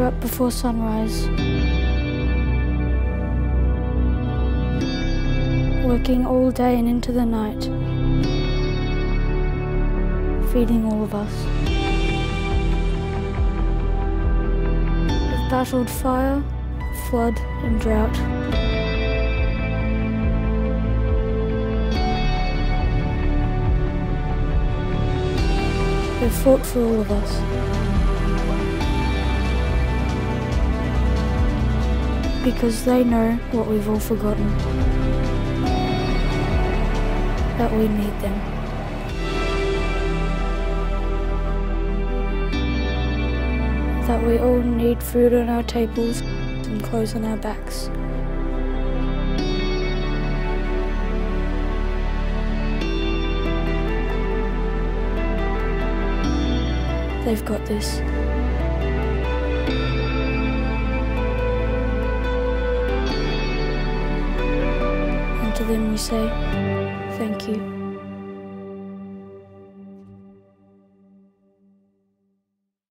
up before sunrise, working all day and into the night, feeding all of us. They've battled fire, flood, and drought. They've fought for all of us. Because they know what we've all forgotten. That we need them. That we all need food on our tables and clothes on our backs. They've got this. To them we say, thank you.